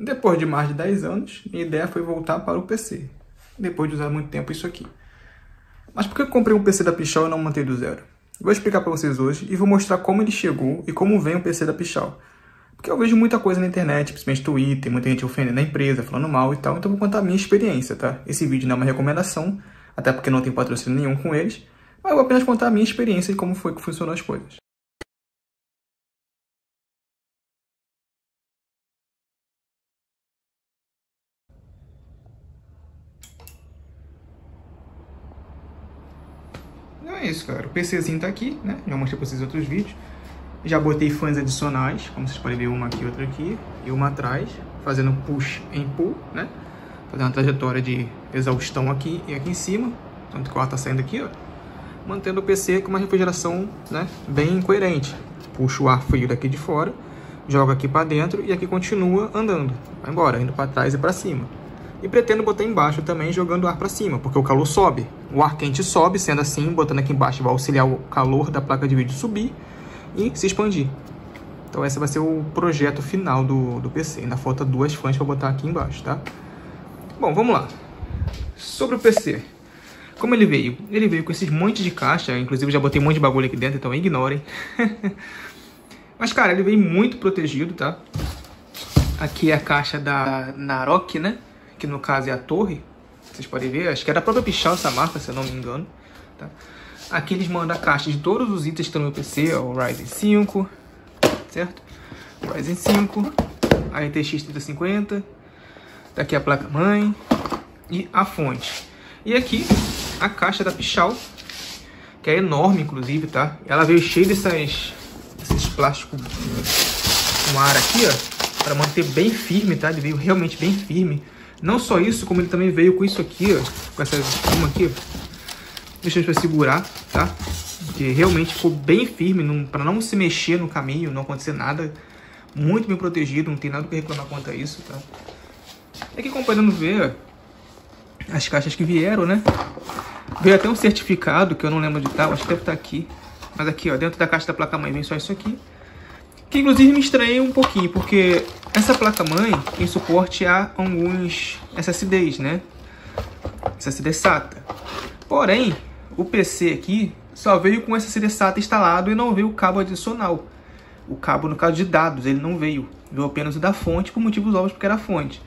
Depois de mais de 10 anos, minha ideia foi voltar para o PC, depois de usar muito tempo isso aqui. Mas por que eu comprei um PC da Pichal e não mantei do zero? Vou explicar para vocês hoje e vou mostrar como ele chegou e como vem o PC da Pichal. Porque eu vejo muita coisa na internet, principalmente Twitter, muita gente ofendendo a empresa, falando mal e tal, então vou contar a minha experiência, tá? Esse vídeo não é uma recomendação, até porque não tem patrocínio nenhum com eles, mas eu vou apenas contar a minha experiência e como foi que funcionou as coisas. Então é isso, galera. O PCzinho tá aqui, né? Já mostrei pra vocês outros vídeos. Já botei fãs adicionais, como vocês podem ver, uma aqui, outra aqui, e uma atrás, fazendo push em pull, né? Fazendo uma trajetória de exaustão aqui e aqui em cima. Tanto que o ar tá saindo aqui, ó. Mantendo o PC com uma refrigeração, né? Bem coerente. Puxa o ar frio daqui de fora, joga aqui para dentro e aqui continua andando. Vai embora, indo para trás e para cima. E pretendo botar embaixo também, jogando o ar para cima, porque o calor sobe. O ar quente sobe, sendo assim, botando aqui embaixo vai auxiliar o calor da placa de vídeo subir e se expandir. Então esse vai ser o projeto final do, do PC. Ainda falta duas fãs para botar aqui embaixo, tá? Bom, vamos lá. Sobre o PC. Como ele veio? Ele veio com esses montes de caixa, inclusive já botei um monte de bagulho aqui dentro, então ignorem. Mas, cara, ele veio muito protegido, tá? Aqui é a caixa da Narok, né? Que no caso é a torre. Vocês podem ver, acho que era a própria Pichal essa marca, se eu não me engano. Tá? Aqui eles mandam a caixa de todos os itens que estão no meu PC, ó, o Ryzen 5, certo? Ryzen 5, a RTX 3050, daqui a placa-mãe e a fonte. E aqui a caixa da Pichal, que é enorme inclusive, tá? Ela veio cheia dessas, desses plásticos com ar aqui, ó, para manter bem firme, tá? Ele veio realmente bem firme. Não só isso, como ele também veio com isso aqui, ó, com essa espuma aqui. Deixa eu segurar, tá? Que realmente ficou bem firme, para não se mexer no caminho, não acontecer nada. Muito bem protegido, não tem nada que reclamar quanto a isso, tá? Aqui acompanhando ver as caixas que vieram, né? Veio até um certificado, que eu não lembro de tal, acho que deve estar aqui. Mas aqui, ó, dentro da caixa da placa-mãe vem só isso aqui. Que inclusive me estranhei um pouquinho, porque essa placa-mãe tem suporte a alguns SSDs, né? SSD SATA. Porém, o PC aqui só veio com SSD SATA instalado e não veio o cabo adicional. O cabo, no caso de dados, ele não veio. Veio apenas o da fonte, por motivos óbvios, porque era fonte.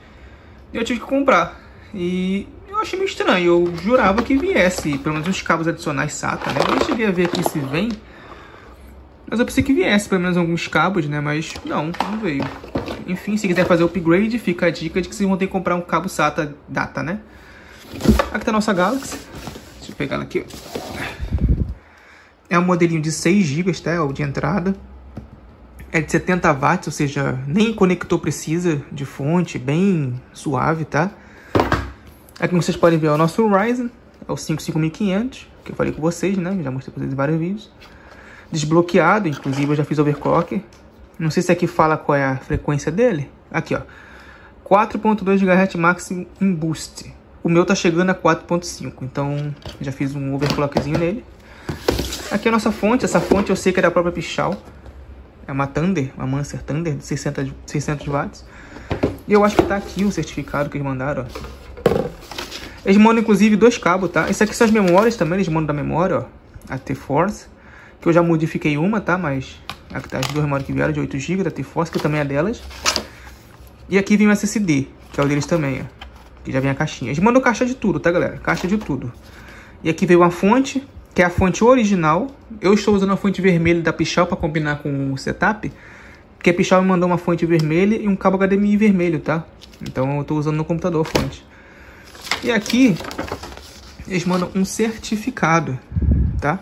Eu tive que comprar. E eu achei meio estranho. Eu jurava que viesse pelo menos os cabos adicionais SATA, né? Eu cheguei a ver aqui se vem. Mas eu pensei que viesse pelo menos alguns cabos, né? Mas não, não veio. Enfim, se quiser fazer upgrade, fica a dica de que vocês vão ter que comprar um cabo SATA data, né? Aqui tá a nossa Galaxy. Deixa eu pegar ela aqui. É um modelinho de 6 GB, tá? É o de entrada. É de 70 watts, ou seja, nem conector precisa de fonte, bem suave, tá? Aqui vocês podem ver é o nosso Ryzen, é o 55500, que eu falei com vocês, né? Já mostrei pra vocês em vários vídeos desbloqueado, inclusive eu já fiz overclock. Não sei se aqui fala qual é a frequência dele. Aqui, ó. 4.2 GHz máximo em boost. O meu tá chegando a 4.5, então já fiz um overclockzinho nele. Aqui é a nossa fonte, essa fonte eu sei que é da própria Pichal. É uma Thunder, uma Mancer Thunder de 600, 600 watts. E eu acho que tá aqui o certificado que eles mandaram, ó. Eles mandam inclusive dois cabos, tá? Esse aqui são as memórias também, eles mandam da memória, ó. A T-Force que eu já modifiquei uma, tá? Mas as duas memórias que vieram de 8GB da T-Force, que também é delas. E aqui vem o SSD, que é o deles também, ó. Que já vem a caixinha. Eles mandam caixa de tudo, tá, galera? Caixa de tudo. E aqui veio uma fonte, que é a fonte original. Eu estou usando a fonte vermelha da Pichal para combinar com o setup. Porque a Pichal me mandou uma fonte vermelha e um cabo HDMI vermelho, tá? Então eu estou usando no computador a fonte. E aqui, eles mandam um certificado, tá?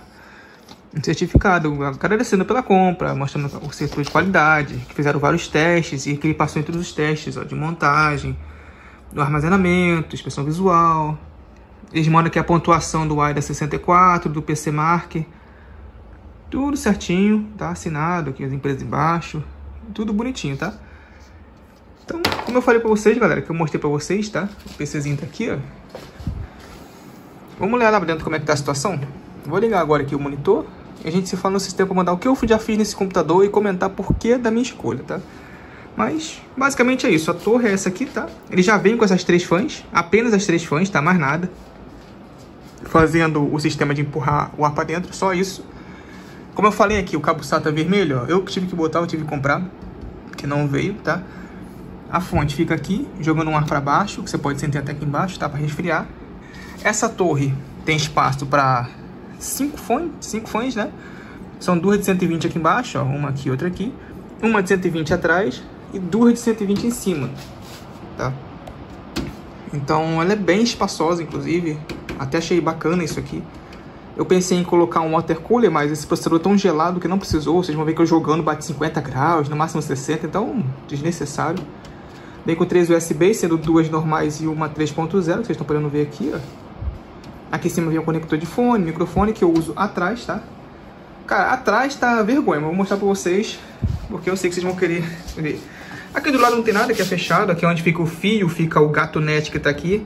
Um certificado, agradecendo pela compra, mostrando o setor de qualidade, que fizeram vários testes e que ele passou em todos os testes ó, de montagem, do armazenamento, inspeção visual. Eles mandam aqui a pontuação do AIDA 64, do PC Mark. Tudo certinho, tá assinado aqui as empresas embaixo. Tudo bonitinho, tá? Então, como eu falei pra vocês, galera, que eu mostrei pra vocês, tá? O PCzinho tá aqui, ó. Vamos olhar lá dentro como é que tá a situação? Vou ligar agora aqui o monitor a gente se fala no sistema para mandar o que eu já fiz nesse computador e comentar por que da minha escolha, tá? Mas, basicamente é isso. A torre é essa aqui, tá? Ele já vem com essas três fãs. Apenas as três fãs, tá? Mais nada. Fazendo o sistema de empurrar o ar pra dentro. Só isso. Como eu falei aqui, o cabo SATA vermelho, ó. Eu que tive que botar, eu tive que comprar. Que não veio, tá? A fonte fica aqui, jogando um ar para baixo. Que você pode sentar até aqui embaixo, tá? Pra resfriar. Essa torre tem espaço para cinco fãs, cinco fãs, né? São duas de 120 aqui embaixo, ó, uma aqui, outra aqui. Uma de 120 atrás e duas de 120 em cima, tá? Então ela é bem espaçosa, inclusive. Até achei bacana isso aqui. Eu pensei em colocar um water cooler, mas esse processador é tão gelado que não precisou. Vocês vão ver que eu jogando bate 50 graus, no máximo 60, então desnecessário. Vem com três USB, sendo duas normais e uma 3.0, que vocês estão podendo ver aqui, ó. Aqui em cima vem um conector de fone, microfone que eu uso atrás, tá? Cara, atrás tá vergonha, mas vou mostrar pra vocês, porque eu sei que vocês vão querer ver. Aqui do lado não tem nada, que é fechado. Aqui é onde fica o fio, fica o gato net que tá aqui.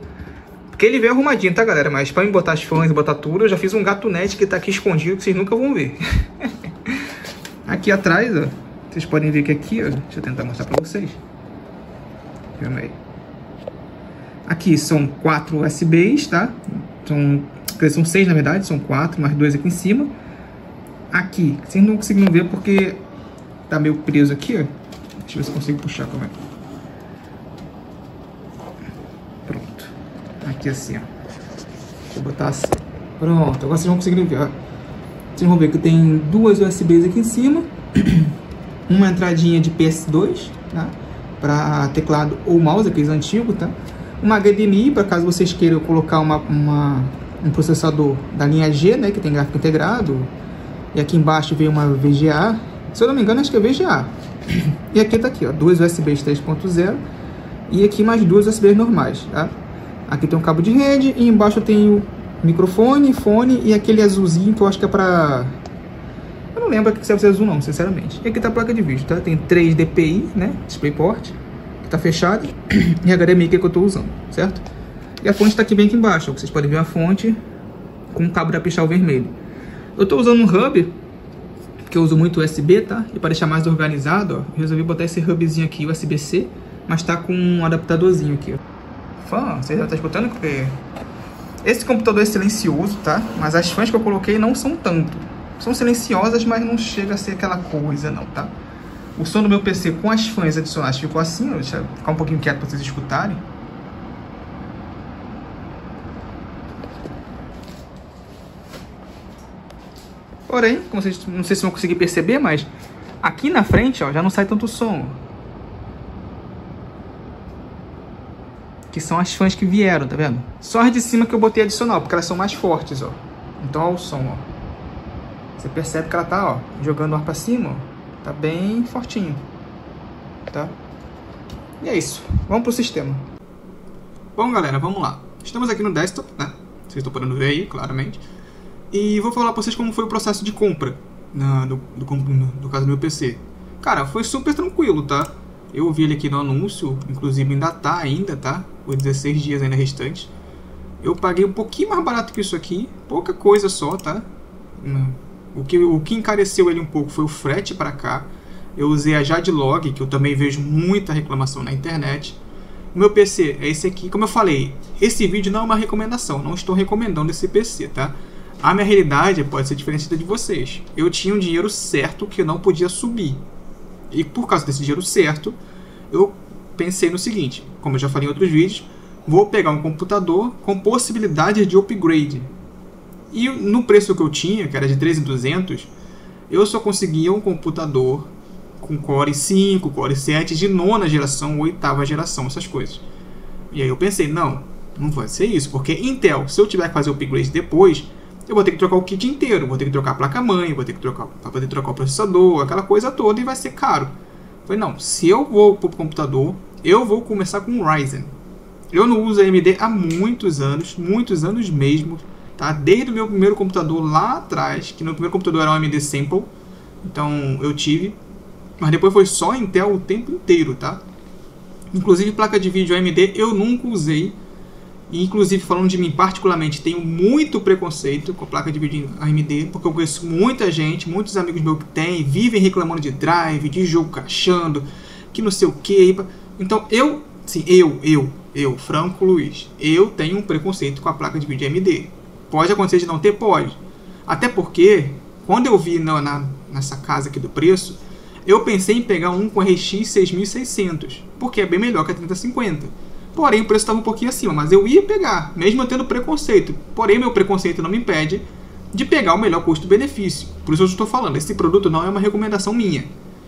Porque ele veio arrumadinho, tá, galera? Mas pra me botar as fãs e botar tudo, eu já fiz um gato net que tá aqui escondido, que vocês nunca vão ver. aqui atrás, ó, vocês podem ver que aqui, ó, deixa eu tentar mostrar pra vocês. Calma aí. Aqui são quatro USBs, tá? São, são seis, na verdade, são quatro, mais dois aqui em cima. Aqui, vocês não conseguem ver porque tá meio preso aqui, ó. Deixa eu ver se consigo puxar como é. Pronto. Aqui assim, ó. Eu botar assim. Pronto, agora vocês vão conseguir ver, ó. Vocês vão ver que tem duas USBs aqui em cima. Uma entradinha de PS2, tá? Para teclado ou mouse, aqueles antigos, tá? Uma HDMI, para caso vocês queiram colocar uma, uma, um processador da linha G, né, que tem gráfico integrado. E aqui embaixo vem uma VGA, se eu não me engano acho que é VGA. E aqui tá aqui, ó, duas USBs 3.0 e aqui mais duas USBs normais, tá? Aqui tem um cabo de rede e embaixo tem o microfone, fone e aquele azulzinho que eu acho que é para eu não lembro que serve ser azul não, sinceramente. E aqui tá a placa de vídeo, tá? Tem 3 DPI, né? DisplayPort está fechado, e a HDMI que, é que eu estou usando, certo? E a fonte está aqui bem aqui embaixo, vocês podem ver a fonte com um cabo da pichal vermelho. Eu estou usando um hub, que eu uso muito USB, tá? E para deixar mais organizado, ó, resolvi botar esse hubzinho aqui, USB-C, mas tá com um adaptadorzinho aqui, ó. Fã, vocês já estão escutando? Porque esse computador é silencioso, tá? Mas as fãs que eu coloquei não são tanto. São silenciosas, mas não chega a ser aquela coisa não, tá? O som do meu PC com as fãs adicionais ficou assim, deixa eu ficar um pouquinho quieto para vocês escutarem. Porém, como vocês não sei se vão conseguir perceber, mas aqui na frente, ó, já não sai tanto som. Que são as fãs que vieram, tá vendo? Só as de cima que eu botei adicional, porque elas são mais fortes, ó. Então, ó o som, ó. Você percebe que ela tá, ó, jogando o ar para cima, ó. Tá bem fortinho, tá? E é isso. Vamos pro sistema. Bom, galera, vamos lá. Estamos aqui no desktop, né? Vocês estão podendo ver aí, claramente. E vou falar pra vocês como foi o processo de compra na, do, do, do caso do meu PC. Cara, foi super tranquilo, tá? Eu vi ele aqui no anúncio, inclusive ainda tá ainda, tá? Por 16 dias ainda restantes. Eu paguei um pouquinho mais barato que isso aqui, pouca coisa só, tá? O que, o que encareceu ele um pouco foi o frete para cá. Eu usei a Jadlog, que eu também vejo muita reclamação na internet. O meu PC é esse aqui. Como eu falei, esse vídeo não é uma recomendação. Não estou recomendando esse PC, tá? A minha realidade pode ser diferente da de vocês. Eu tinha um dinheiro certo que eu não podia subir. E por causa desse dinheiro certo, eu pensei no seguinte, como eu já falei em outros vídeos, vou pegar um computador com possibilidade de upgrade. E no preço que eu tinha, que era de 13,200, eu só conseguia um computador com Core 5, Core 7 de nona geração, oitava geração, essas coisas. E aí eu pensei, não, não vai ser isso, porque Intel, se eu tiver que fazer o upgrade depois, eu vou ter que trocar o kit inteiro, vou ter que trocar a placa-mãe, vou ter que trocar para poder trocar o processador, aquela coisa toda e vai ser caro. Falei, não, se eu vou para o computador, eu vou começar com o Ryzen. Eu não uso AMD há muitos anos, muitos anos mesmo tá? Desde o meu primeiro computador lá atrás, que meu primeiro computador era um AMD Sample, então eu tive, mas depois foi só Intel o tempo inteiro, tá? Inclusive placa de vídeo AMD eu nunca usei, e inclusive falando de mim particularmente, tenho muito preconceito com a placa de vídeo AMD, porque eu conheço muita gente, muitos amigos meus que têm, vivem reclamando de drive, de jogo crashando, que não sei o que. Então eu, sim, eu, eu, eu, Franco Luiz, eu tenho um preconceito com a placa de vídeo AMD. Pode acontecer de não ter? Pode. Até porque, quando eu vi na, na, nessa casa aqui do preço, eu pensei em pegar um com RX 6600, porque é bem melhor que a 3050. Porém, o preço estava um pouquinho acima, mas eu ia pegar, mesmo eu tendo preconceito. Porém, meu preconceito não me impede de pegar o melhor custo-benefício. Por isso eu estou falando, esse produto não é uma recomendação minha.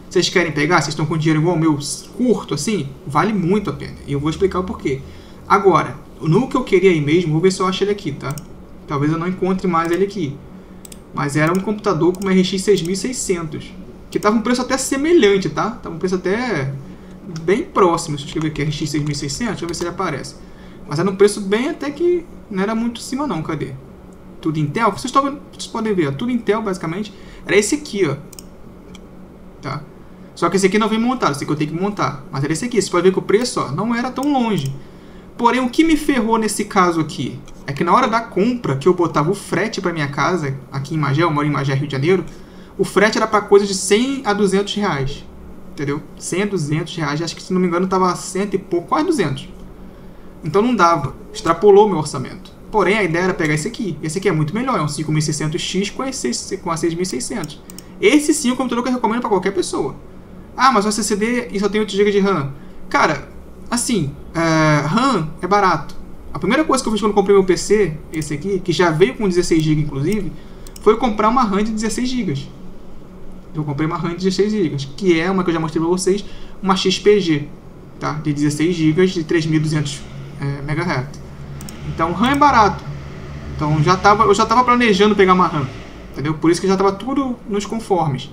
Vocês querem pegar? Vocês estão com dinheiro igual o meu curto, assim? Vale muito a pena. E eu vou explicar o porquê. Agora, no que eu queria ir mesmo, vou ver se eu acho ele aqui, tá? Talvez eu não encontre mais ele aqui. Mas era um computador com uma RX 6600. Que tava um preço até semelhante, tá? Tava um preço até bem próximo. Deixa eu escrever aqui RX 6600, deixa eu ver se ele aparece. Mas era um preço bem até que não era muito cima não, cadê? Tudo Intel, vocês, estão, vocês podem ver, ó, tudo Intel basicamente. Era esse aqui, ó. Tá? Só que esse aqui não vem montado, esse aqui eu tenho que montar. Mas era esse aqui, você pode ver que o preço ó, não era tão longe. Porém, o que me ferrou nesse caso aqui é que na hora da compra, que eu botava o frete para minha casa, aqui em Magé, eu moro em Magé, Rio de Janeiro, o frete era para coisa de 100 a 200 reais. Entendeu? 100 a 200 reais, acho que se não me engano estava 100 e pouco, quase 200. Então não dava, extrapolou o meu orçamento. Porém, a ideia era pegar esse aqui. Esse aqui é muito melhor, é um 5600X com a 6600. Esse sim é um computador que eu recomendo para qualquer pessoa. Ah, mas o SSD e só tem 8 GB de RAM. Cara, assim, é, RAM é barato. A primeira coisa que eu fiz quando comprei meu PC, esse aqui, que já veio com 16 GB inclusive, foi comprar uma RAM de 16 GB. Eu comprei uma RAM de 16 GB, que é uma que eu já mostrei para vocês, uma XPG, tá? De 16 GB de 3200 é, MHz. Então, RAM é barato. Então, já tava, eu já estava planejando pegar uma RAM, entendeu? Por isso que já estava tudo nos conformes.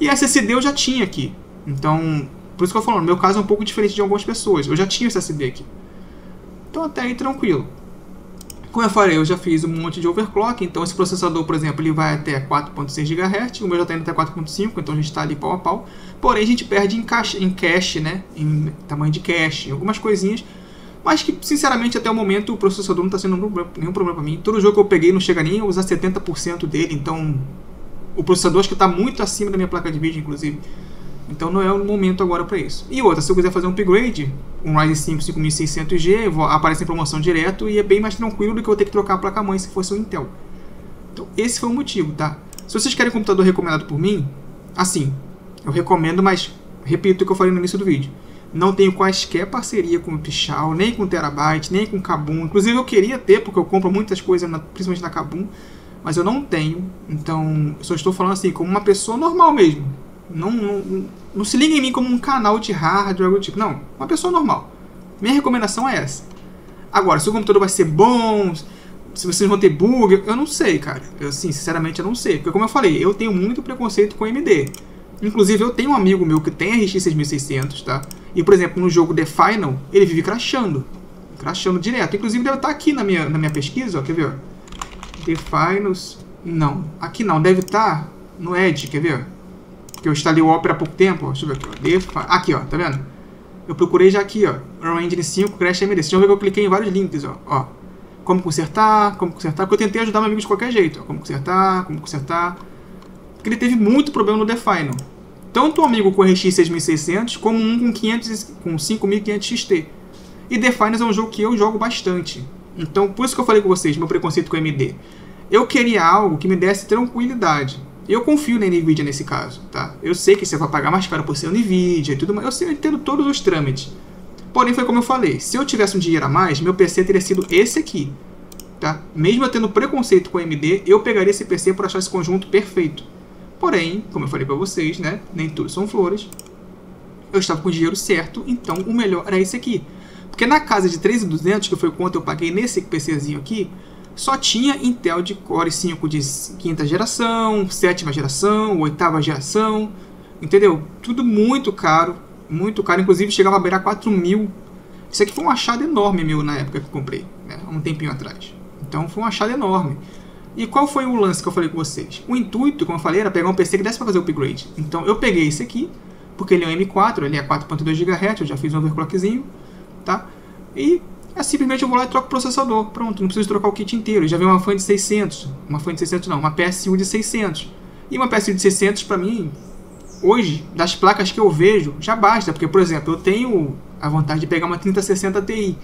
E SSD eu já tinha aqui. Então, por isso que eu falo, no meu caso é um pouco diferente de algumas pessoas. Eu já tinha SSD aqui. Então até aí tranquilo. Como eu falei, eu já fiz um monte de overclock, então esse processador, por exemplo, ele vai até 4.6 GHz, o meu já está indo até 4.5, então a gente está ali pau a pau. Porém, a gente perde em cache, em cache, né? Em tamanho de cache, algumas coisinhas. Mas que, sinceramente, até o momento o processador não está sendo nenhum problema para mim. Todo jogo que eu peguei não chega nem a usar 70% dele, então o processador acho que está muito acima da minha placa de vídeo, inclusive. Então não é o momento agora para isso. E outra, se eu quiser fazer um upgrade, um Ryzen 5 5600G, aparece em promoção direto e é bem mais tranquilo do que eu ter que trocar a placa-mãe se fosse um Intel. Então esse foi o motivo, tá? Se vocês querem um computador recomendado por mim, assim, eu recomendo, mas repito o que eu falei no início do vídeo. Não tenho quaisquer parceria com o Pichal, nem com o Terabyte, nem com o Kabum. Inclusive eu queria ter, porque eu compro muitas coisas, na, principalmente na Kabum, mas eu não tenho. Então, só estou falando assim, como uma pessoa normal mesmo não, não, não se liga em mim como um canal de hardware, algo tipo. Não, uma pessoa normal. Minha recomendação é essa. Agora, se o computador vai ser bom, se vocês vão ter bug, eu não sei, cara. Eu, assim, sinceramente, eu não sei. Porque, como eu falei, eu tenho muito preconceito com AMD. Inclusive, eu tenho um amigo meu que tem RX 6600, tá? E, por exemplo, no jogo The Final, ele vive crashando. Crashando direto. Inclusive, deve estar aqui na minha, na minha pesquisa, ó. Quer ver? The Finals... Não. Aqui não. Deve estar no Edge, quer ver? Que eu instalei o Opera há pouco tempo. Deixa eu ver aqui, ó. Aqui, ó, tá vendo? Eu procurei já aqui, ó. Unreal Engine 5 Crash AMD. Vocês vão ver que eu cliquei em vários links, ó. ó. Como consertar, como consertar. Porque eu tentei ajudar meu amigo de qualquer jeito. Ó. Como consertar, como consertar. Porque ele teve muito problema no Define. Tanto um amigo com RX 6600, como um com, 500, com 5500 XT. E Definers é um jogo que eu jogo bastante. Então, por isso que eu falei com vocês, meu preconceito com AMD. Eu queria algo que me desse tranquilidade. Eu confio na NVIDIA nesse caso, tá? Eu sei que você vai pagar mais caro por ser NVIDIA e tudo mais. Eu sei, eu entendo todos os trâmites. Porém, foi como eu falei. Se eu tivesse um dinheiro a mais, meu PC teria sido esse aqui, tá? Mesmo eu tendo preconceito com AMD, eu pegaria esse PC para achar esse conjunto perfeito. Porém, como eu falei para vocês, né? Nem tudo são flores. Eu estava com o dinheiro certo, então o melhor era esse aqui. Porque na casa de 3.200, que foi quanto eu paguei nesse PCzinho aqui, só tinha Intel de Core 5 de quinta geração, sétima geração, oitava geração, entendeu? Tudo muito caro, muito caro, inclusive chegava a beirar 4 mil. Isso aqui foi um achado enorme meu na época que comprei, né? um tempinho atrás. Então foi um achado enorme. E qual foi o lance que eu falei com vocês? O intuito, como eu falei, era pegar um PC que desse para fazer o upgrade. Então eu peguei esse aqui, porque ele é um M4, ele é 4.2 GHz, eu já fiz um overclockzinho, tá? E é simplesmente eu vou lá e troco o processador. Pronto, não preciso trocar o kit inteiro. Já vem uma fan de 600. Uma fan de 600 não, uma PSU de 600. E uma PSU de 600 para mim, hoje, das placas que eu vejo, já basta. Porque, por exemplo, eu tenho a vontade de pegar uma 3060 Ti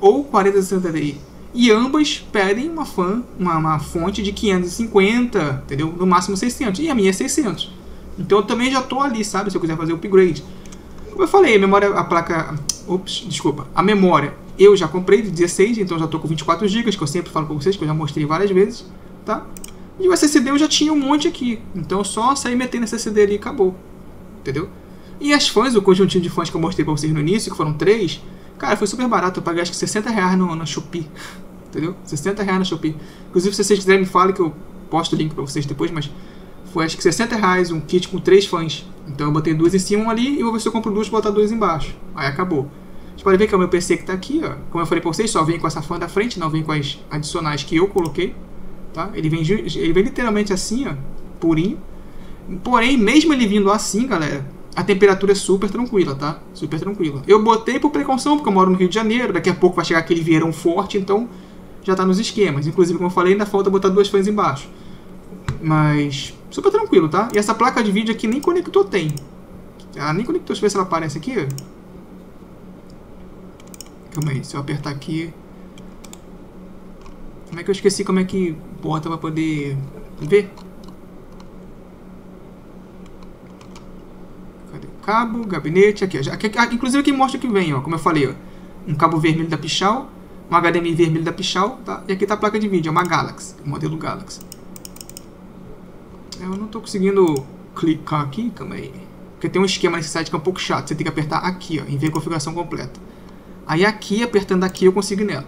ou 4060 Ti. E ambas pedem uma, fan, uma, uma fonte de 550, entendeu? No máximo 600. E a minha é 600. Então eu também já estou ali, sabe? Se eu quiser fazer o upgrade. Como eu falei, a memória, a placa. Ops, desculpa. A memória eu já comprei de 16, então já estou com 24 GB, que eu sempre falo para vocês, que eu já mostrei várias vezes, tá? E o SSD eu já tinha um monte aqui, então só sair metendo SSD ali e acabou, entendeu? E as fãs, o conjuntinho de fãs que eu mostrei para vocês no início, que foram três, cara, foi super barato, eu paguei acho que 60 reais no, na Shopee, entendeu? 60 reais na Shopee. Inclusive, se vocês quiserem, me falem que eu posto o link para vocês depois, mas foi acho que 60 reais um kit com três fãs. Então eu botei duas em cima ali e vou ver se eu compro duas e botar duas embaixo. Aí acabou. Vocês podem ver que é o meu PC que está aqui, ó. Como eu falei para vocês, só vem com essa fã da frente, não vem com as adicionais que eu coloquei, tá? Ele vem, ele vem literalmente assim, ó, purinho. Porém, mesmo ele vindo assim, galera, a temperatura é super tranquila, tá? Super tranquila. Eu botei por precaução, porque eu moro no Rio de Janeiro, daqui a pouco vai chegar aquele verão forte, então já tá nos esquemas. Inclusive, como eu falei, ainda falta botar duas fãs embaixo. Mas super tranquilo, tá? E essa placa de vídeo aqui nem conector tem. Ah, nem conector, deixa eu ver se ela aparece aqui. Calma aí, se eu apertar aqui... Como é que eu esqueci como é que bota pra poder ver? Cadê o cabo? Gabinete, aqui, aqui, aqui Inclusive aqui mostra que vem, ó, como eu falei, ó. Um cabo vermelho da Pichal, um HDMI vermelho da Pichal, tá? E aqui tá a placa de vídeo, é uma Galaxy, modelo Galaxy. Eu não tô conseguindo clicar aqui, calma aí. Porque tem um esquema nesse site que é um pouco chato. Você tem que apertar aqui, ó, em ver configuração completa. Aí aqui, apertando aqui, eu consigo nela.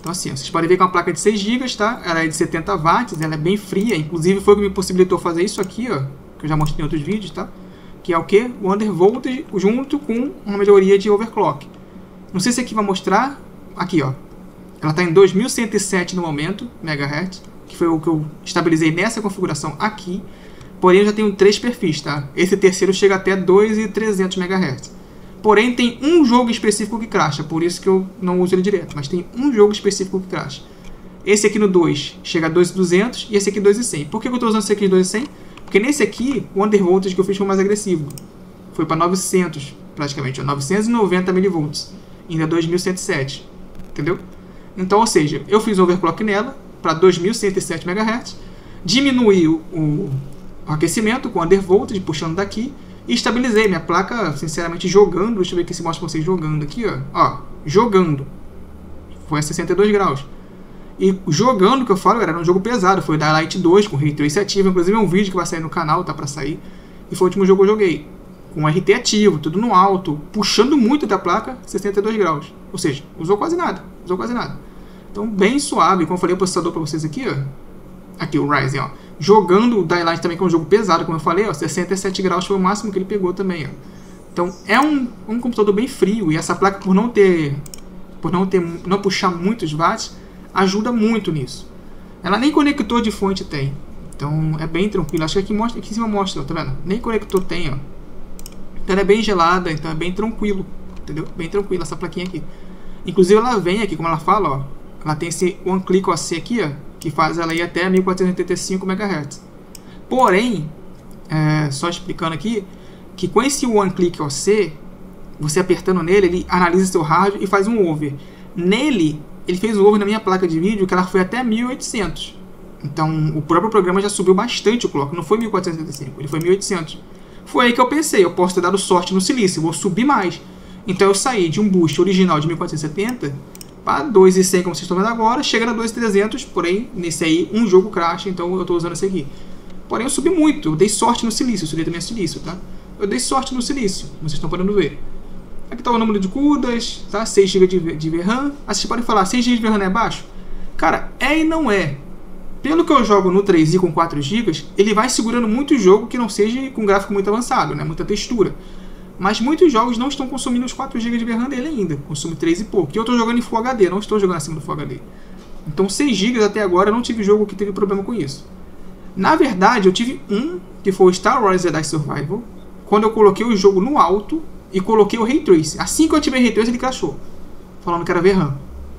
Então assim, vocês podem ver que é uma placa de 6 GB, tá? Ela é de 70 watts, ela é bem fria. Inclusive foi o que me possibilitou fazer isso aqui, ó. Que eu já mostrei em outros vídeos, tá? Que é o que? O undervoltage junto com uma melhoria de overclock. Não sei se aqui vai mostrar. Aqui, ó. Ela está em 2107 no momento, MHz. Que foi o que eu estabilizei nessa configuração aqui. Porém, eu já tenho três perfis, tá? Esse terceiro chega até 2.300 MHz. Porém, tem um jogo específico que cracha, por isso que eu não uso ele direto. Mas tem um jogo específico que cracha. Esse aqui no 2 chega a 2.200 e esse aqui 2.100. Por que eu estou usando esse aqui de 2.100? Porque nesse aqui, o undervoltage que eu fiz foi mais agressivo. Foi para 900, praticamente, 990 mV. Ainda 2.107, entendeu? Então, ou seja, eu fiz overclock nela para 2.107 MHz, diminuí o, o aquecimento com undervoltage, puxando daqui, e estabilizei minha placa, sinceramente, jogando. Deixa eu ver aqui se mostra pra vocês jogando aqui, ó. Ó, jogando. Foi a 62 graus. E jogando, que eu falo, era um jogo pesado. Foi o Light 2 com Trace ativo. Inclusive é um vídeo que vai sair no canal, tá pra sair. E foi o último jogo que eu joguei. Com RT ativo, tudo no alto. Puxando muito da placa, 62 graus. Ou seja, usou quase nada. Usou quase nada. Então, bem suave. Como eu falei o processador pra vocês aqui, ó. Aqui, o Ryzen, ó jogando o Dying Light também, que é um jogo pesado, como eu falei, ó, 67 graus foi o máximo que ele pegou também. Ó. Então é um, um computador bem frio e essa placa por não ter, por não ter, não puxar muitos watts, ajuda muito nisso. Ela nem conector de fonte tem, então é bem tranquilo. Acho que aqui, mostra, aqui em cima mostra, tá vendo? Nem conector tem, ó. Então ela é bem gelada, então é bem tranquilo, entendeu? Bem tranquilo essa plaquinha aqui. Inclusive ela vem aqui, como ela fala, ó, ela tem esse One Click OC aqui, ó, que faz ela ir até 1485 MHz. Porém, é, só explicando aqui, que com esse One Click OC, você apertando nele, ele analisa seu rádio e faz um over. Nele, ele fez o over na minha placa de vídeo, que ela foi até 1800. Então, o próprio programa já subiu bastante o clock, não foi 1485, ele foi 1800. Foi aí que eu pensei, eu posso ter dado sorte no silício, vou subir mais. Então eu saí de um boost original de 1470 para 2,100 como vocês estão vendo agora, chega na 2,300, porém, nesse aí, um jogo crash, então eu estou usando esse aqui. Porém, eu subi muito, eu dei sorte no silício, subi também silício, tá? Eu dei sorte no silício, vocês estão podendo ver. Aqui está o número de CUDAs, tá? 6 GB de, de VRAM. Ah, vocês podem falar, 6 GB de VRAM é baixo? Cara, é e não é. Pelo que eu jogo no 3i com 4 GB, ele vai segurando muito jogo que não seja com gráfico muito avançado, né? Muita textura. Mas muitos jogos não estão consumindo os 4 GB de VRAM dele ainda. Consome 3 e pouco. E eu estou jogando em Full HD, não estou jogando acima do Full HD. Então 6 GB até agora eu não tive jogo que teve problema com isso. Na verdade, eu tive um, que foi Star Wars Jedi Survival, quando eu coloquei o jogo no alto e coloquei o Ray Trace. Assim que eu ativei o Ray Trace, ele crashou. Falando que era VRAM.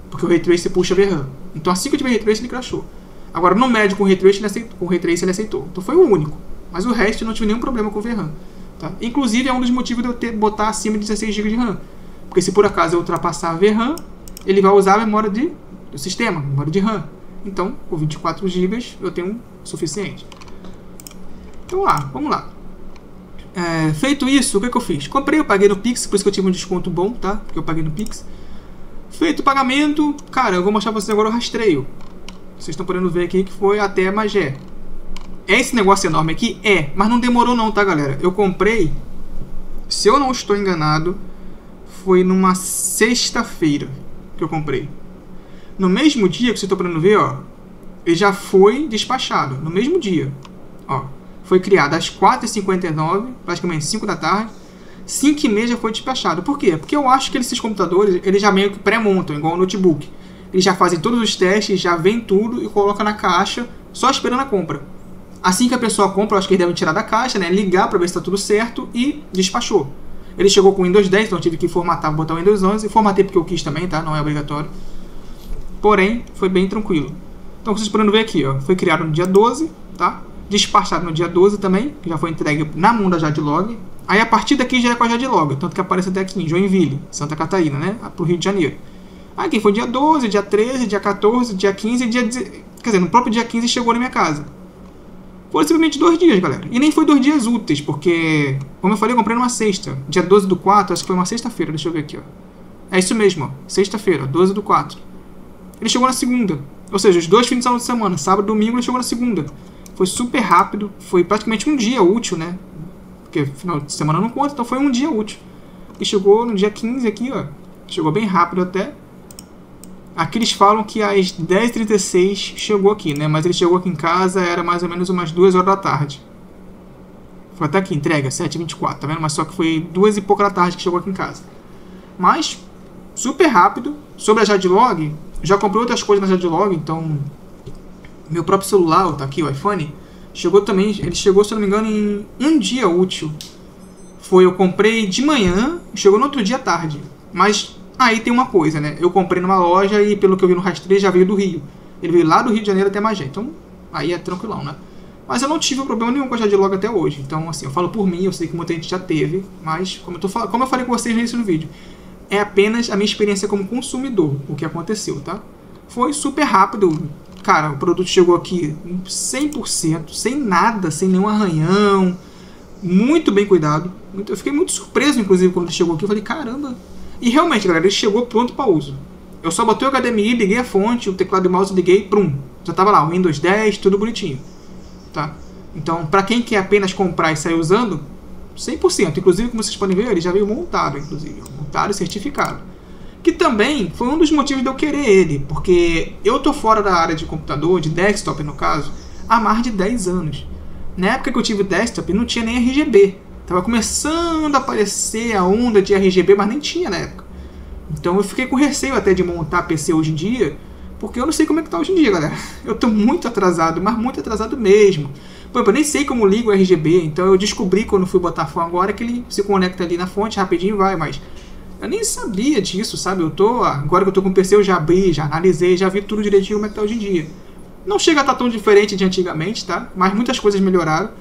Porque o Ray Trace puxa VRAM. Então assim que eu ativei o Ray Trace, ele crashou. Agora no médio com o Ray Trace, ele aceitou, com o Ray Trace ele aceitou. Então foi o único. Mas o resto eu não tive nenhum problema com o VRAM. Tá? Inclusive é um dos motivos de eu ter, botar acima de 16 GB de RAM. Porque se por acaso eu ultrapassar a VRAM, ele vai usar a memória de, do sistema, memória de RAM. Então, com 24 GB eu tenho suficiente. Então, lá, vamos lá. É, feito isso, o que, que eu fiz? Comprei, eu paguei no Pix, por isso que eu tive um desconto bom, tá? Porque eu paguei no Pix. Feito o pagamento, cara, eu vou mostrar pra vocês agora o rastreio. Vocês estão podendo ver aqui que foi até Magé. É esse negócio enorme aqui? É, mas não demorou não, tá, galera? Eu comprei, se eu não estou enganado, foi numa sexta-feira que eu comprei. No mesmo dia que vocês estão podendo ver, ó, ele já foi despachado. No mesmo dia, ó. Foi criado às 4h59, praticamente 5 da tarde. 5 e meia já foi despachado. Por quê? Porque eu acho que esses computadores, eles já meio que pré-montam, igual o notebook. Eles já fazem todos os testes, já vem tudo e coloca na caixa, só esperando a compra. Assim que a pessoa compra, eu acho que eles devem tirar da caixa, né? Ligar para ver se está tudo certo e despachou. Ele chegou com o Windows 10, então tive que formatar, botar o Windows 11. Formatei porque eu quis também, tá? Não é obrigatório. Porém, foi bem tranquilo. Então, vocês podendo ver aqui, ó, foi criado no dia 12, tá? Despachado no dia 12 também, que já foi entregue na mão da Jadlog. Aí a partir daqui já é com a Jadlog, tanto que aparece até aqui em Joinville, Santa Catarina, né? Pro Rio de Janeiro. Aqui foi dia 12, dia 13, dia 14, dia 15 dia... Quer dizer, no próprio dia 15 chegou na minha casa. Foram simplesmente dois dias, galera. E nem foi dois dias úteis, porque, como eu falei, eu comprei numa sexta. Dia 12 do 4, acho que foi uma sexta-feira, deixa eu ver aqui, ó. É isso mesmo, ó. Sexta-feira, 12 do 4. Ele chegou na segunda. Ou seja, os dois fins de semana, sábado e domingo, ele chegou na segunda. Foi super rápido, foi praticamente um dia útil, né? Porque final de semana não conta, então foi um dia útil. E chegou no dia 15 aqui, ó. Chegou bem rápido até. Aqui eles falam que às 10h36 chegou aqui, né? Mas ele chegou aqui em casa, era mais ou menos umas 2 horas da tarde. Foi até aqui, entrega, 7h24, tá vendo? Mas só que foi 2 e pouca da tarde que chegou aqui em casa. Mas, super rápido. Sobre a Jadlog, já comprei outras coisas na Jadlog, então... Meu próprio celular, tá aqui, o iPhone, chegou também, ele chegou, se eu não me engano, em um dia útil. Foi, eu comprei de manhã, chegou no outro dia à tarde. Mas Aí tem uma coisa, né? Eu comprei numa loja e pelo que eu vi no rastreio já veio do Rio. Ele veio lá do Rio de Janeiro até Magé. Então, aí é tranquilão, né? Mas eu não tive problema nenhum com a Jadlog até hoje. Então, assim, eu falo por mim, eu sei que muita gente já teve, mas como eu, tô, como eu falei com vocês no início do vídeo, é apenas a minha experiência como consumidor, o que aconteceu, tá? Foi super rápido. Cara, o produto chegou aqui 100%, sem nada, sem nenhum arranhão, muito bem cuidado. Eu fiquei muito surpreso, inclusive, quando chegou aqui. Eu falei, caramba, e realmente, galera, ele chegou pronto para uso. Eu só botei o HDMI, liguei a fonte, o teclado e mouse liguei, prum. Já tava lá, o Windows 10, tudo bonitinho. Tá? Então, para quem quer apenas comprar e sair usando, 100%. Inclusive, como vocês podem ver, ele já veio montado, inclusive. Montado e certificado. Que também foi um dos motivos de eu querer ele. Porque eu tô fora da área de computador, de desktop no caso, há mais de 10 anos. Na época que eu tive desktop, não tinha nem RGB. Tava começando a aparecer a onda de RGB, mas nem tinha na época. Então eu fiquei com receio até de montar PC hoje em dia, porque eu não sei como é que tá hoje em dia, galera. Eu tô muito atrasado, mas muito atrasado mesmo. Por exemplo, eu nem sei como ligo o RGB, então eu descobri quando fui botar fone agora que ele se conecta ali na fonte, rapidinho vai, mas eu nem sabia disso, sabe? Eu tô, agora que eu tô com o PC, eu já abri, já analisei, já vi tudo direitinho como é que tá hoje em dia. Não chega a estar tá tão diferente de antigamente, tá? Mas muitas coisas melhoraram.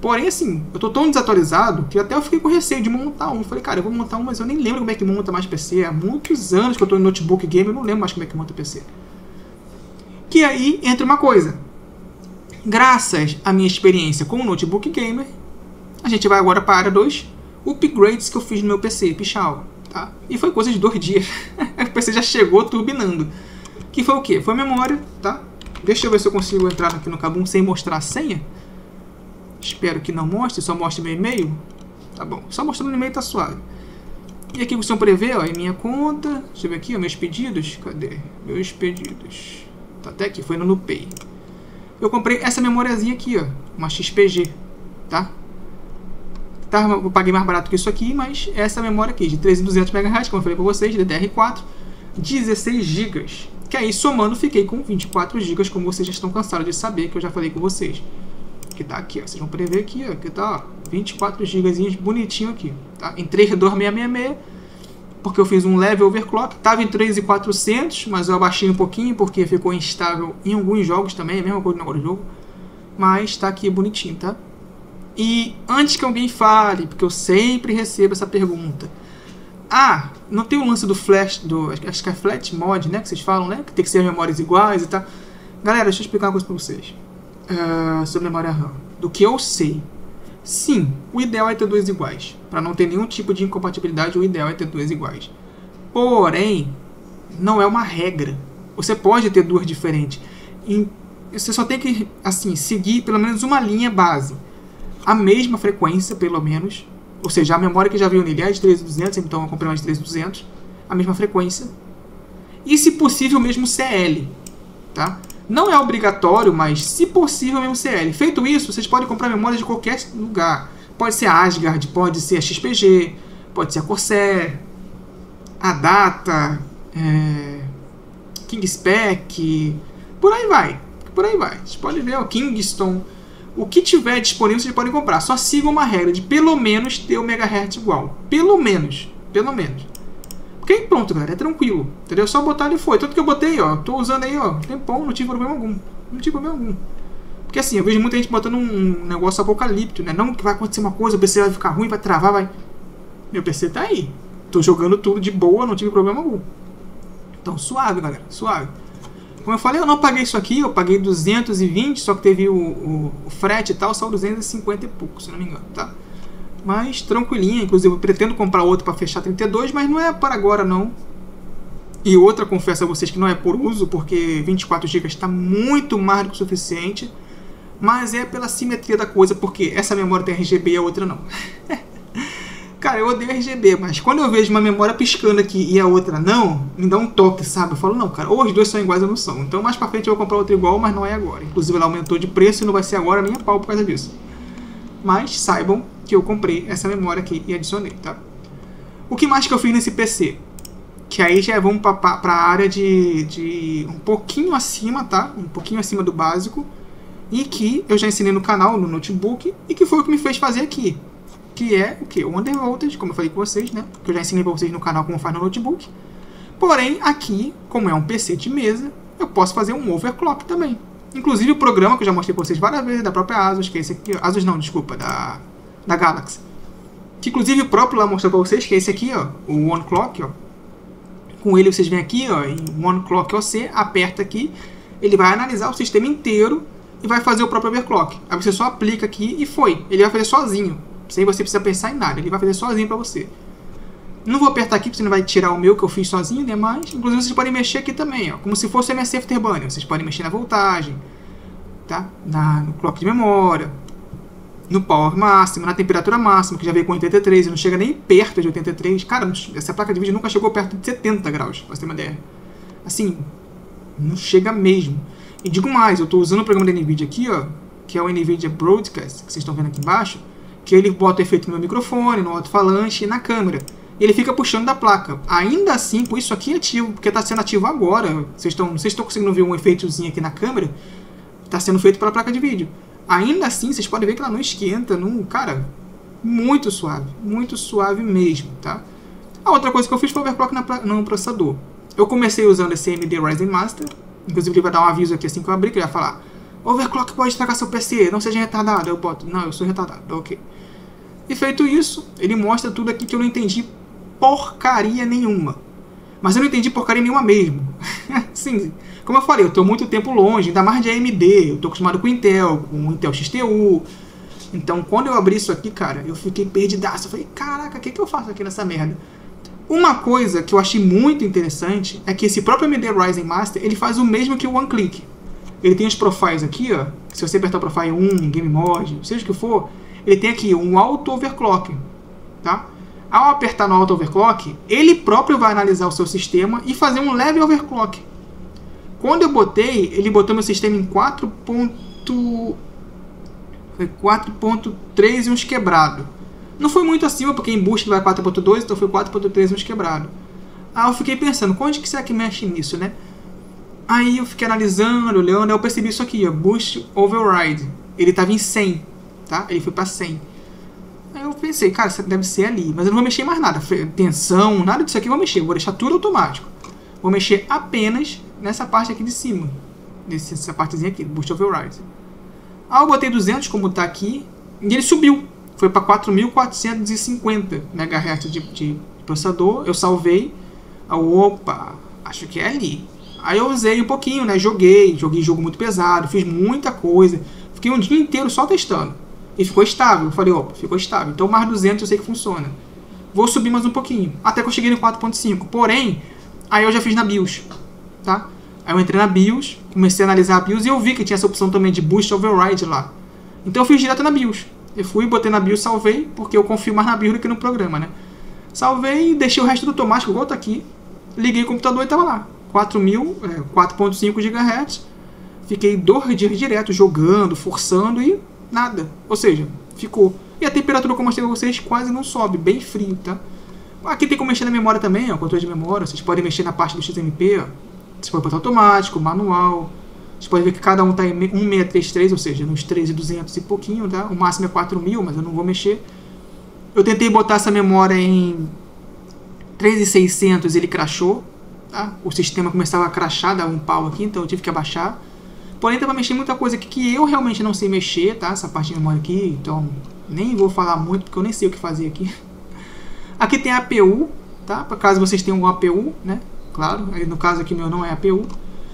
Porém, assim, eu tô tão desatualizado que até eu fiquei com receio de montar um. Falei, cara, eu vou montar um, mas eu nem lembro como é que monta mais PC. Há muitos anos que eu tô em notebook game, eu não lembro mais como é que monta PC. Que aí entra uma coisa. Graças à minha experiência com o notebook gamer, a gente vai agora para a área 2, upgrades que eu fiz no meu PC, pichal, tá? E foi coisa de dois dias. o PC já chegou turbinando. Que foi o quê? Foi memória, tá? Deixa eu ver se eu consigo entrar aqui no Kabum sem mostrar a senha. Espero que não mostre, só mostre meu e-mail. Tá bom, só mostrando o e-mail tá suave. E aqui você prevê, ó, em minha conta, deixa eu ver aqui, ó, meus pedidos, cadê? Meus pedidos. Tá até aqui, foi no NuPay. Eu comprei essa memóriazinha aqui, ó, uma XPG, tá? tá? Eu paguei mais barato que isso aqui, mas essa memória aqui, de 3.200 MHz, como eu falei pra vocês, DDR4, 16 GB. Que aí, somando, fiquei com 24 GB, como vocês já estão cansados de saber, que eu já falei com vocês que tá aqui, ó. Vocês vão prever aqui, ó, que tá, ó, 24 GB bonitinho aqui, tá? Em 32666, porque eu fiz um leve overclock, tava em 3.400, mas eu abaixei um pouquinho porque ficou instável em alguns jogos também, a mesma coisa no negócio do jogo. Mas tá aqui bonitinho, tá? E antes que alguém fale, porque eu sempre recebo essa pergunta. Ah, não tem o lance do flash, do, acho que é flat mod, né? Que vocês falam, né? Que tem que ser memórias iguais e tal. Galera, deixa eu explicar uma coisa pra vocês. Uh, sobre memória RAM. Do que eu sei. Sim, o ideal é ter duas iguais. Para não ter nenhum tipo de incompatibilidade, o ideal é ter duas iguais. Porém, não é uma regra. Você pode ter duas diferentes. Você só tem que assim seguir pelo menos uma linha base. A mesma frequência, pelo menos. Ou seja, a memória que já veio nele é de 3200, então eu comprei uma de 3200. A mesma frequência. E, se possível, mesmo CL. Tá? Não é obrigatório, mas se possível mesmo CL. Feito isso, vocês podem comprar memória de qualquer lugar. Pode ser a Asgard, pode ser a XPG, pode ser a Corsair, a Data, é, Kingspec, por aí vai. Por aí vai. Vocês podem ver o Kingston. O que tiver disponível vocês podem comprar. Só sigam uma regra de pelo menos ter o megahertz igual. Pelo menos. Pelo menos. Ok? Pronto, galera. É tranquilo. Entendeu? Só botar ali foi. Tanto que eu botei, ó. Tô usando aí, ó. Tempão, não tive problema algum. Não tive problema algum. Porque assim, eu vejo muita gente botando um negócio apocalíptico, né? Não que vai acontecer uma coisa, o PC vai ficar ruim, vai travar, vai. Meu PC tá aí. Tô jogando tudo de boa, não tive problema algum. Então, suave, galera. Suave. Como eu falei, eu não paguei isso aqui, eu paguei 220, só que teve o, o, o frete e tal, só 250 e pouco, se não me engano, tá? Mas tranquilinha, inclusive eu pretendo comprar outra para fechar 32, mas não é para agora não. E outra, confesso a vocês que não é por uso, porque 24 GB está muito mais do que o suficiente. Mas é pela simetria da coisa, porque essa memória tem RGB e a outra não. Cara, eu odeio RGB, mas quando eu vejo uma memória piscando aqui e a outra não, me dá um toque, sabe? Eu falo, não, cara, ou os dois são iguais ou não são. Então mais pra frente eu vou comprar outra igual, mas não é agora. Inclusive ela aumentou de preço e não vai ser agora nem a pau por causa disso. Mas saibam que eu comprei essa memória aqui e adicionei, tá? O que mais que eu fiz nesse PC? Que aí já vamos para a área de, de um pouquinho acima, tá? Um pouquinho acima do básico. E que eu já ensinei no canal, no notebook, e que foi o que me fez fazer aqui. Que é o que? O Undervoltage, como eu falei com vocês, né? Que eu já ensinei para vocês no canal como faz no notebook. Porém, aqui, como é um PC de mesa, eu posso fazer um overclock também. Inclusive o programa que eu já mostrei para vocês várias vezes, da própria Asus, que é esse aqui. Asus não, desculpa, da da Galaxy. Que inclusive o próprio lá mostrou para vocês, que é esse aqui, ó, o One Clock, ó. Com ele vocês vêm aqui, ó, em One Clock OC, aperta aqui, ele vai analisar o sistema inteiro e vai fazer o próprio overclock. Aí você só aplica aqui e foi. Ele vai fazer sozinho, sem você precisar pensar em nada. Ele vai fazer sozinho para você. Não vou apertar aqui, porque você não vai tirar o meu que eu fiz sozinho, né? Mas, inclusive, vocês podem mexer aqui também, ó. Como se fosse MSC Afterburner. Vocês podem mexer na voltagem, tá? Na, no clock de memória, no power máximo, na temperatura máxima, que já veio com 83 e não chega nem perto de 83. Cara, essa placa de vídeo nunca chegou perto de 70 graus, pra você ter uma ideia. Assim, não chega mesmo. E digo mais, eu estou usando o programa da NVIDIA aqui, ó, que é o NVIDIA Broadcast, que vocês estão vendo aqui embaixo, que ele bota efeito no meu microfone, no alto-falante e na câmera. E ele fica puxando da placa. Ainda assim, por isso aqui ativo, porque está sendo ativo agora. Vocês estão, vocês estão conseguindo ver um efeitozinho aqui na câmera? Está sendo feito pela placa de vídeo. Ainda assim, vocês podem ver que ela não esquenta, não, cara, muito suave, muito suave mesmo, tá? A outra coisa que eu fiz foi overclock na, no processador. Eu comecei usando esse AMD Ryzen Master, inclusive ele vai dar um aviso aqui assim que eu abrir, que ele vai falar Overclock pode estragar seu PC, não seja retardado. Eu boto, não, eu sou retardado, ok. E feito isso, ele mostra tudo aqui que eu não entendi porcaria nenhuma. Mas eu não entendi porcaria nenhuma mesmo. Sim, como eu falei, eu estou muito tempo longe, ainda mais de AMD, eu estou acostumado com Intel, com Intel XTU. Então, quando eu abri isso aqui, cara, eu fiquei perdidaço. Eu falei, caraca, o que, que eu faço aqui nessa merda? Uma coisa que eu achei muito interessante é que esse próprio AMD Ryzen Master, ele faz o mesmo que o OneClick. Ele tem os profiles aqui, ó. Se você apertar o profile 1, Game Mode, seja o que for, ele tem aqui um auto overclock, tá? Ao apertar no auto overclock, ele próprio vai analisar o seu sistema e fazer um leve overclock. Quando eu botei, ele botou meu sistema em 4. Foi 4.3 e uns quebrado. Não foi muito acima, porque em boost vai 4.2, então foi 4.3 e uns quebrado. Aí eu fiquei pensando, onde que será que mexe nisso, né? Aí eu fiquei analisando, olhando, eu percebi isso aqui, ó, Boost Override. Ele estava em 100, tá? Ele foi para 100. Aí eu pensei, cara, isso deve ser ali. Mas eu não vou mexer mais nada. Tensão, nada disso aqui eu vou mexer. Eu vou deixar tudo automático. Vou mexer apenas nessa parte aqui de cima. Nessa partezinha aqui, Boost Override. Ah, eu botei 200 como está aqui. E ele subiu. Foi para 4.450 MHz de, de processador. Eu salvei. opa, acho que é ali. Aí eu usei um pouquinho, né? Joguei, joguei jogo muito pesado, fiz muita coisa. Fiquei um dia inteiro só testando. E ficou estável. Eu falei, opa, ficou estável. Então mais 200 eu sei que funciona. Vou subir mais um pouquinho. Até que eu cheguei no 4.5. Porém, aí eu já fiz na BIOS. Tá? Aí eu entrei na BIOS, comecei a analisar a BIOS e eu vi que tinha essa opção também de Boost Override lá. Então eu fiz direto na BIOS. Eu fui, botei na BIOS, salvei, porque eu confio mais na BIOS do que no programa, né? Salvei, deixei o resto do automático, igual tá aqui. Liguei o computador e tava lá. 4.000, é, 4.5 GHz. Fiquei dois dias direto jogando, forçando e nada. Ou seja, ficou. E a temperatura, como eu mostrei pra vocês, quase não sobe, bem frio, tá? Aqui tem como mexer na memória também, ó, controle de memória. Vocês podem mexer na parte do XMP, ó. Você pode botar automático, manual. Você pode ver que cada um está em 1633, ou seja, nos 3.200 e pouquinho, tá? O máximo é 4.000, mas eu não vou mexer. Eu tentei botar essa memória em 3.600, ele crashou. Tá? O sistema começava a crashar, dar um pau aqui, então eu tive que abaixar. Porém, dá para mexer muita coisa aqui que eu realmente não sei mexer, tá? Essa parte de memória aqui, então nem vou falar muito porque eu nem sei o que fazer aqui. Aqui tem a APU, tá? Caso vocês tenham um APU, né? Claro, no caso aqui meu não é APU.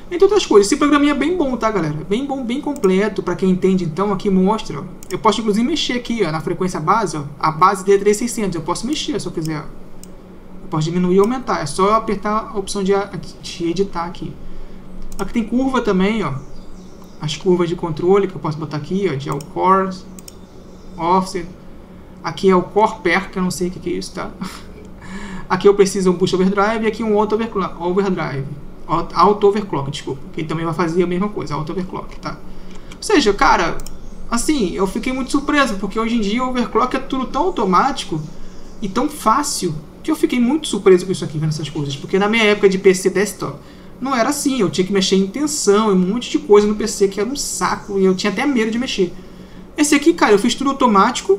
Entre outras coisas, esse programinha é bem bom, tá, galera? Bem bom, bem completo, para quem entende, então, aqui mostra. Ó. Eu posso, inclusive, mexer aqui, ó, na frequência base, ó, a base de 3600. Eu posso mexer, se eu quiser. Eu posso diminuir ou aumentar. É só apertar a opção de, de editar aqui. Aqui tem curva também, ó. As curvas de controle que eu posso botar aqui, ó, de all cores, offset. Aqui é o core pair, que eu não sei o que é isso, tá? Aqui eu preciso um boost overdrive e aqui um auto overdrive. Auto overclock, desculpa. Que também vai fazer a mesma coisa, auto overclock, tá? Ou seja, cara, assim, eu fiquei muito surpreso, porque hoje em dia o overclock é tudo tão automático e tão fácil que eu fiquei muito surpreso com isso aqui, vendo essas coisas. Porque na minha época de PC desktop, não era assim. Eu tinha que mexer em tensão e um monte de coisa no PC que era um saco e eu tinha até medo de mexer. Esse aqui, cara, eu fiz tudo automático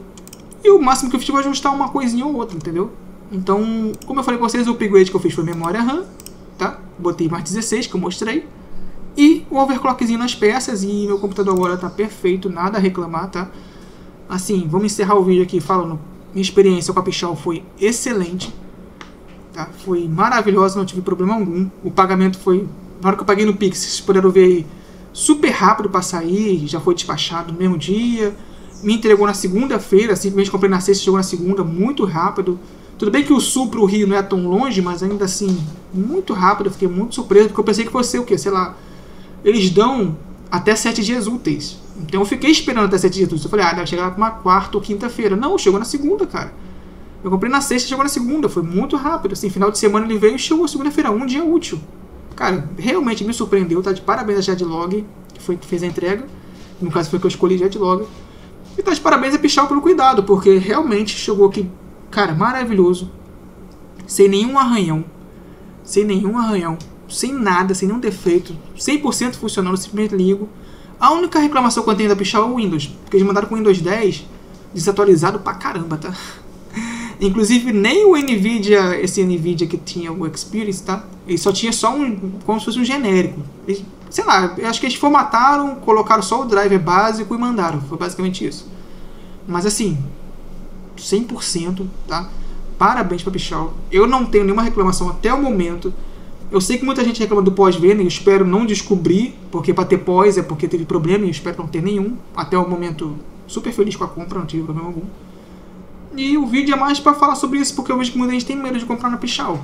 e o máximo que eu fiz foi ajustar uma coisinha ou outra, entendeu? Então, como eu falei com vocês, o upgrade que eu fiz foi memória RAM, tá? Botei mais 16, que eu mostrei. E o overclockzinho nas peças, e meu computador agora tá perfeito, nada a reclamar, tá? Assim, vamos encerrar o vídeo aqui falando, minha experiência com a Pichal foi excelente, tá? Foi maravilhosa, não tive problema algum. O pagamento foi, na hora que eu paguei no Pix, vocês puderam ver aí, super rápido para sair, já foi despachado no mesmo dia. Me entregou na segunda-feira, simplesmente comprei na sexta, chegou na segunda, muito rápido. Tudo bem que o sul para o Rio não é tão longe, mas ainda assim, muito rápido. Eu fiquei muito surpreso, porque eu pensei que fosse o quê? Sei lá. Eles dão até sete dias úteis. Então eu fiquei esperando até sete dias úteis. Eu falei, ah, deve chegar uma quarta ou quinta-feira. Não, chegou na segunda, cara. Eu comprei na sexta, chegou na segunda. Foi muito rápido. Assim, final de semana ele veio e chegou segunda-feira, um dia útil. Cara, realmente me surpreendeu. Tá de parabéns a Jadlog, que foi que fez a entrega. No caso foi que eu escolhi Jadlog. E tá de parabéns a Pichal pelo cuidado, porque realmente chegou aqui Cara, maravilhoso. Sem nenhum arranhão. Sem nenhum arranhão. Sem nada, sem nenhum defeito. 100% funcionando, simplesmente ligo. A única reclamação que eu tenho da Pichal é o Windows. Porque eles mandaram com o Windows 10 desatualizado pra caramba, tá? Inclusive, nem o NVIDIA, esse NVIDIA que tinha o Experience, tá? Ele só tinha só um, como se fosse um genérico. Eles, sei lá, acho que eles formataram, colocaram só o driver básico e mandaram. Foi basicamente isso. Mas assim, 100%, tá? Parabéns para Pichal. Eu não tenho nenhuma reclamação até o momento. Eu sei que muita gente reclama do pós-venda e espero não descobrir, porque para ter pós é porque teve problema e eu espero não ter nenhum. Até o momento, super feliz com a compra, não tive problema algum. E o vídeo é mais para falar sobre isso, porque eu vejo que muita gente tem medo de comprar na Pichal.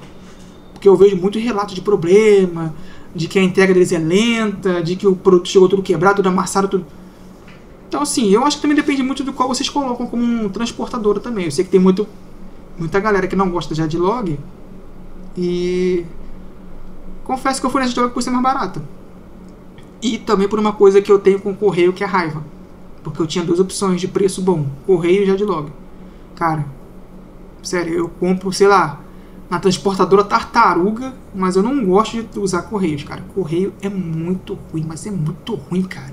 Porque eu vejo muito relato de problema, de que a entrega deles é lenta, de que o produto chegou tudo quebrado, tudo amassado, tudo então, assim, eu acho que também depende muito do qual vocês colocam como um transportadora também. Eu sei que tem muito, muita galera que não gosta já de log. E confesso que eu fui nessa log por ser mais barata. E também por uma coisa que eu tenho com o correio que é raiva. Porque eu tinha duas opções de preço bom: correio e já de log. Cara, sério, eu compro, sei lá, na transportadora tartaruga, mas eu não gosto de usar correios, cara. Correio é muito ruim, mas é muito ruim, cara.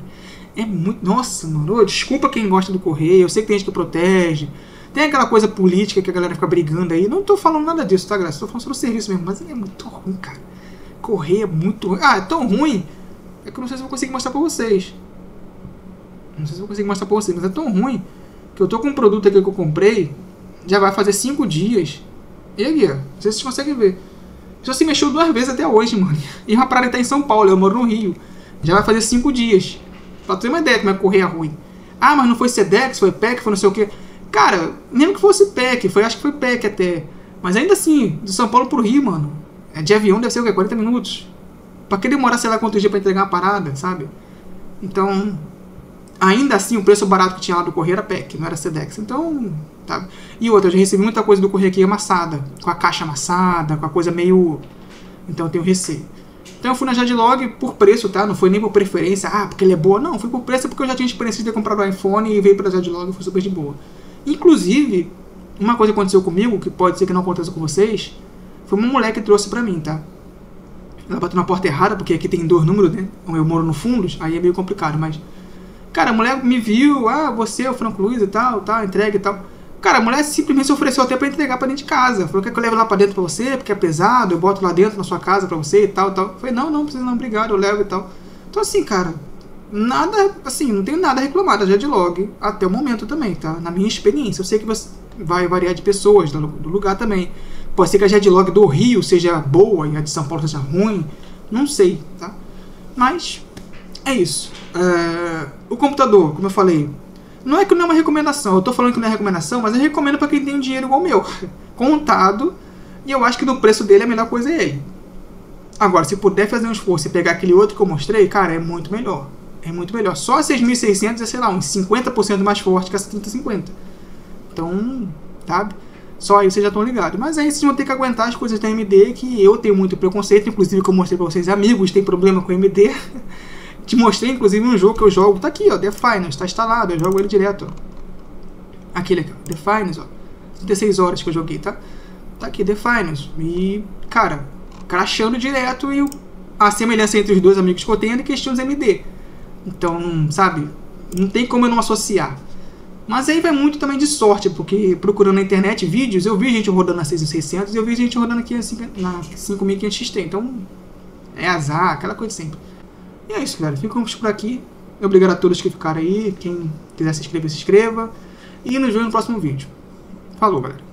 É muito. Nossa, mano. Desculpa quem gosta do correio. Eu sei que tem gente que protege. Tem aquela coisa política que a galera fica brigando aí. Não tô falando nada disso, tá, galera? Tô falando sobre o serviço mesmo. Mas é muito ruim, cara. Correio é muito ruim. Ah, é tão ruim. É que eu não sei se eu vou conseguir mostrar pra vocês. Não sei se eu vou conseguir mostrar pra vocês, mas é tão ruim Que eu tô com um produto aqui que eu comprei, já vai fazer 5 dias. E não sei se vocês conseguem ver. Só se mexeu duas vezes até hoje, mano. E uma parada tá em São Paulo, eu moro no Rio. Já vai fazer 5 dias. Pra ter uma ideia como é que correia ruim. Ah, mas não foi Sedex, foi PEC, foi não sei o que. Cara, mesmo que fosse PEC, foi, acho que foi PEC até. Mas ainda assim, de São Paulo pro Rio, mano. É de avião deve ser o quê? 40 minutos. Pra que demorar sei lá quantos dias pra entregar uma parada, sabe? Então, ainda assim, o preço barato que tinha lá do Correio era PEC, não era Sedex. Então, tá. E outra, eu já recebi muita coisa do Correio aqui amassada. Com a caixa amassada, com a coisa meio. Então eu tenho receio. Então eu fui na Jadlog por preço, tá? Não foi nem por preferência, ah, porque ele é boa. Não, foi por preço porque eu já tinha experiência de ter comprado o iPhone e veio pela Jadlog e foi super de boa. Inclusive, uma coisa aconteceu comigo, que pode ser que não aconteça com vocês, foi uma mulher que trouxe pra mim, tá? Ela bateu na porta errada, porque aqui tem dois números, né? Eu moro no fundos, aí é meio complicado, mas. Cara, a mulher me viu, ah, você, o Franco Luiz e tal, tal, entrega e tal. Cara, a mulher simplesmente se ofereceu até pra entregar pra dentro de casa. Falou, quer que eu leve lá pra dentro pra você, porque é pesado, eu boto lá dentro na sua casa pra você e tal, tal. Falei, não, não, precisa não, obrigado, eu levo e tal. Então assim, cara, nada, assim, não tenho nada a reclamar da Jedlog até o momento também, tá? Na minha experiência. Eu sei que você vai variar de pessoas, do, do lugar também. Pode ser que a Jedlog do Rio seja boa e a de São Paulo seja ruim. Não sei, tá? Mas é isso. É, o computador, como eu falei, não é que não é uma recomendação. Eu tô falando que não é recomendação, mas eu recomendo para quem tem um dinheiro igual o meu. Contado. E eu acho que no preço dele a melhor coisa é ele. Agora, se puder fazer um esforço e pegar aquele outro que eu mostrei, cara, é muito melhor. É muito melhor. Só a 6600 é, sei lá, uns 50% mais forte que essa 3050. Então, sabe? Só aí vocês já estão ligados. Mas aí vocês vão ter que aguentar as coisas da AMD, que eu tenho muito preconceito, inclusive que eu mostrei pra vocês, amigos têm problema com a AMD. Te mostrei, inclusive, um jogo que eu jogo. Tá aqui, ó, Finals, tá instalado, eu jogo ele direto, ó. Aquele aqui, ó, Finals, ó. 36 horas que eu joguei, tá? Tá aqui, Finals. E, cara, crashando direto e a semelhança entre os dois amigos que eu tenho é questões MD. Então, sabe, não tem como eu não associar. Mas aí vai muito também de sorte, porque procurando na internet vídeos, eu vi gente rodando na 6600 e eu vi gente rodando aqui na 5500 XT. Então, é azar, aquela coisa sempre. E é isso, galera. Ficamos por aqui. Obrigado a todos que ficaram aí. Quem quiser se inscrever, se inscreva. E nos vemos no próximo vídeo. Falou, galera.